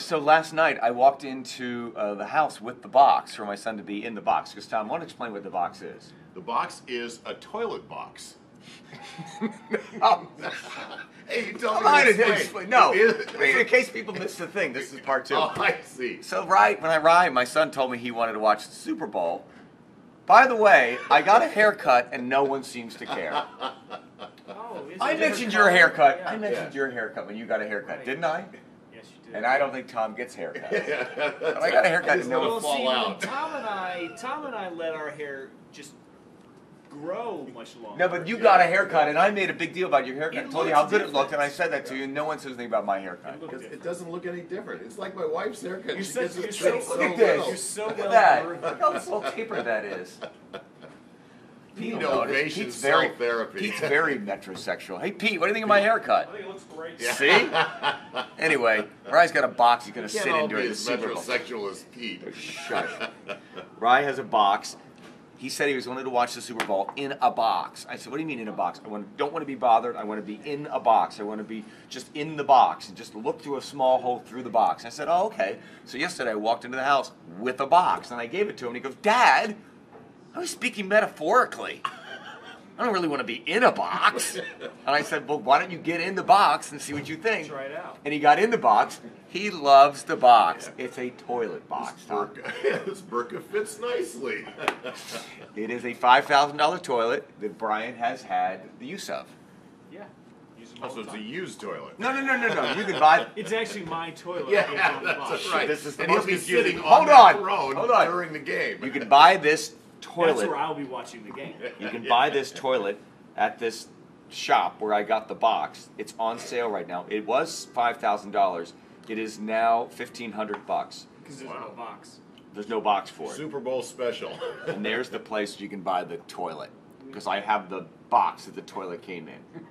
So last night I walked into uh, the house with the box for my son to be in the box. Because Tom, want to explain what the box is? The box is a toilet box. Oh, Hey, you tell come me on, to explain. explain. No, It is- I mean, in case people missed the thing, this is part two. Oh, I see. So right when I arrived, my son told me he wanted to watch the Super Bowl. By the way, I got a haircut and no one seems to care. Oh, I mentioned your haircut. Yeah. I mentioned Yeah. your haircut when you got a haircut, Right. didn't I? Yes, you did. And I don't think Tom gets haircuts. That's I got a haircut Just and no let it well, fall see, out. Tom and I, Tom and I let our hair just grow much longer. No, but you got a haircut, and I made a big deal about your haircut. It I told you how looks good it looked, and I said that to you, and no one says anything about my haircut. It Because it different. doesn't look any different. It's like my wife's haircut. You're she so- gets it you're straight so- Look at this. well. You're so Look at that. Look how little taper that is. Pete will notice. Pete's very, therapy. Pete's very metrosexual. Hey, Pete, what do you think of my haircut? I think it looks great. See? Anyway, Rye's got a box he's going to Can't sit in be during the as Super Bowl. metrosexual as Pete. Shush. Rye has a box. He said he was wanted to watch the Super Bowl in a box. I said, "What do you mean in a box? I want, don't want to be bothered. I want to be in a box. I want to be just in the box and just look through a small hole through the box." I said, "Oh, okay." So yesterday I walked into the house with a box and I gave it to him. And he goes, "Dad, I was speaking metaphorically. I don't really want to be in a box." And I said, "Well, why don't you get in the box and see what you think?" Try it out. And he got in the box. He loves the box. It's a toilet box, Tom. Burka, this burka fits nicely. It is a five thousand dollar toilet that Brian has had the use of. Yeah. Use them all oh, also, it's a time. used toilet. No, no, no, no, no. You can buy. It's actually my toilet. Yeah, built on the that's right. This is the and most be confusing- Hold on on, throne hold on. during the game. You can buy this That's toilet. where I'll be watching the game. You can buy this toilet at this shop where I got the box. It's on sale right now. It was five thousand dollars. It is now fifteen hundred bucks. Because there's Wow. no box. There's no box for it. Super Bowl special. And there's the place you can buy the toilet because I have the box that the toilet came in.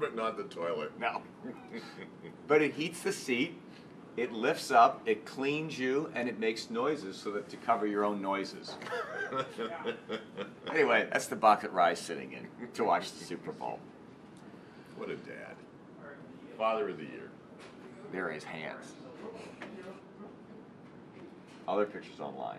but not the toilet. No. but it heats the seat, it lifts up, it cleans you, and it makes noises so that to cover your own noises. anyway, that's the bucket Rye's sitting in to watch the Super Bowl. What a dad. Father of the year. There are his hands. Other pictures online.